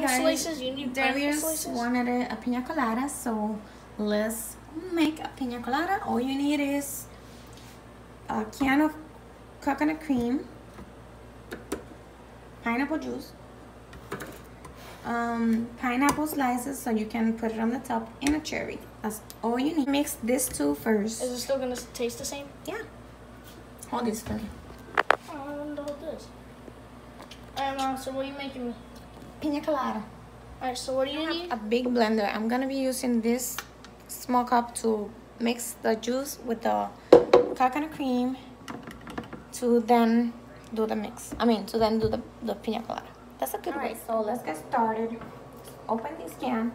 pineapple guys. slices? You need Darius slices? wanted a, a pina colada, so let's make a pina colada. All you need is a can of coconut cream, pineapple juice, um, pineapple slices so you can put it on the top, and a cherry. That's all you need. Mix this two first. Is it still gonna taste the same? Yeah. Hold this for me. Know what this. Alright, mom. So what are you making me? Pina colada. Alright. So what do you need? a big blender. I'm gonna be using this small cup to mix the juice with the coconut cream to then do the mix. I mean, to then do the, the pina colada. That's a good way. So let's get started. Open this can.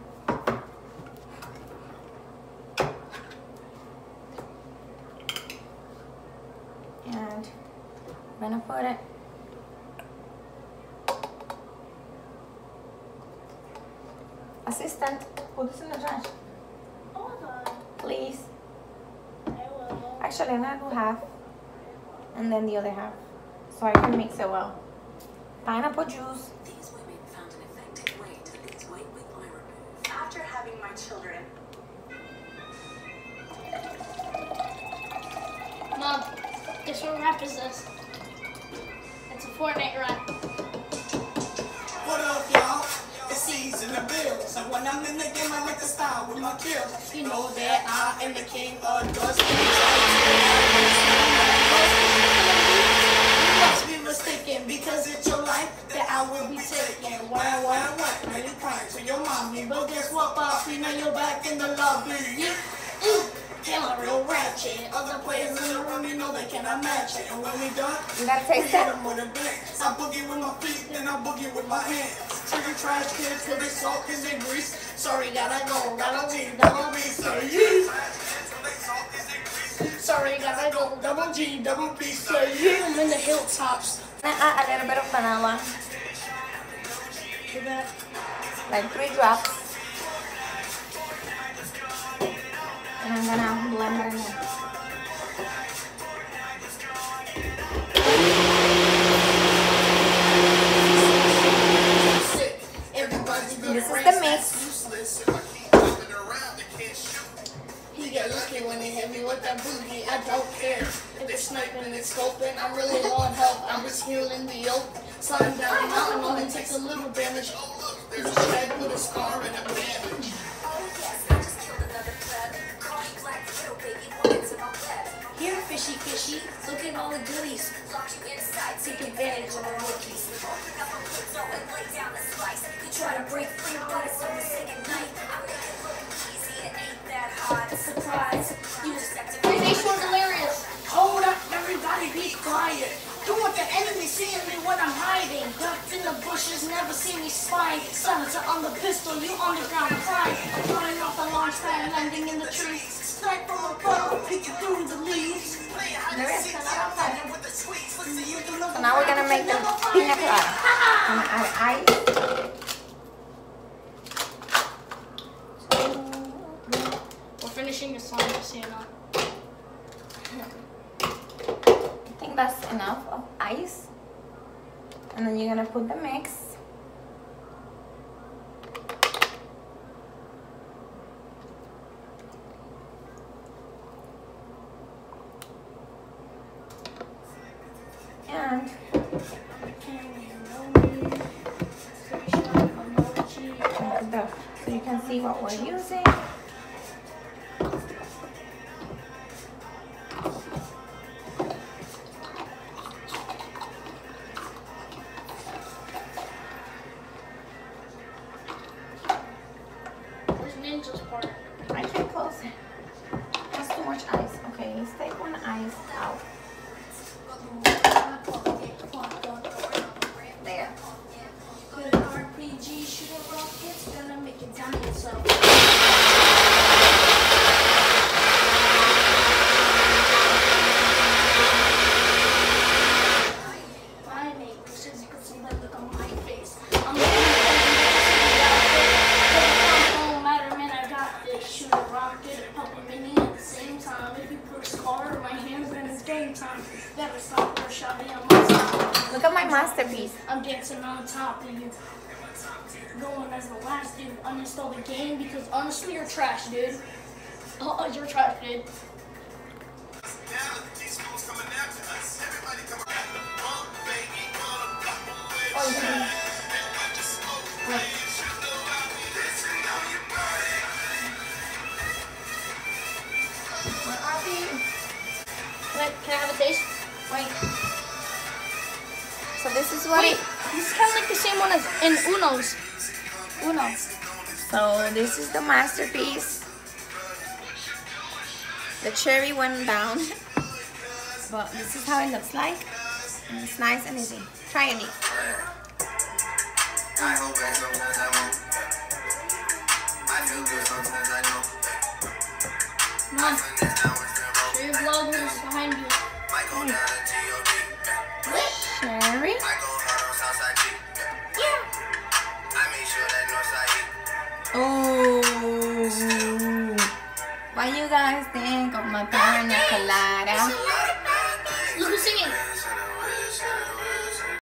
And I'm gonna put it Assistant, put this in the trash, please. Actually, I'm gonna do half, and then the other half, so I can mix it well. Pineapple juice. These women found an effective way to lose weight with eye remove. After having my children, Mom, guess what rap is this? It's a Fortnite rap. In the bills. And when I'm in the game, I like to style with my kills. You know that I am the king of dust. You must be mistaken because it's your life that I will be taking. Why, why, why? Now you crying to your mommy. But guess what, Poppy? Now you're back in the lobby. Yeah. Ooh. Damn, I'm real ratchet. Other players in the room, you know they cannot match it. And when we done, You gotta we taste hit it. 'em with a dance. I boogie with my feet, then I boogie with my hands. Trigger trash kids for they salt cause they grease. Sorry, gotta go, gotta leave, double B, yeah. Sorry, gotta go, double G, double B, yeah. I'm in the hilltops. And add a little bit of vanilla, like three drops. And I'm gonna blend it in. This is the mix. that's useless. If I keep jumping around, they. He got lucky when he hit me with that boogie. I don't care if they're sniping and scoping. I'm really on help. I'm just healing the yoke. Sliding down the mountain only takes a little damage. Oh look, There's a shed with a scar and a bandage. Fishy, fishy. Look at all the goodies. Locked you inside, Take advantage of our rookies. open up a window and lay down the slice. You try to break free, but it's on the second night. I make it look easy, it ain't that hard. Surprise. You just they short hilarious. Hold up, everybody be quiet. Don't want the enemy seeing me when I'm hiding. Ducked in the bushes, never see me spying. Silencer on the pistol, you on the ground crying. Flying off the launch pad, landing in the trees. So now we're gonna make the pina colada. I'm gonna add ice. We're finishing the song, just so you know. I think that's enough of ice. And then you're gonna put the mix. And so you can see what we're using. Where's Ninja's part? I can't close it. That's too much ice. Okay, let's take one ice Look at my masterpiece. I'm dancing on top of you. Going as the last dude to uninstall the game because honestly, you're trash, dude. Oh, you're trash, dude. Now look at these fools coming after us. Everybody come around. Bump, baby, bump, bump away. Oh, yeah. And let the smoke blaze. You know I be dancing on your body. Where are we? Wait, can I have a taste? Wait. So this is what Wait, it. this is kind of like the same one as in Uno's. Uno. So this is the masterpiece. The cherry went down. But this is how it looks like. And it's nice and easy. Try it. I hope that sometimes I won't. I feel good sometimes I don't. Come on, Finesse down with them show your vloggers behind you. Mm. Oh. What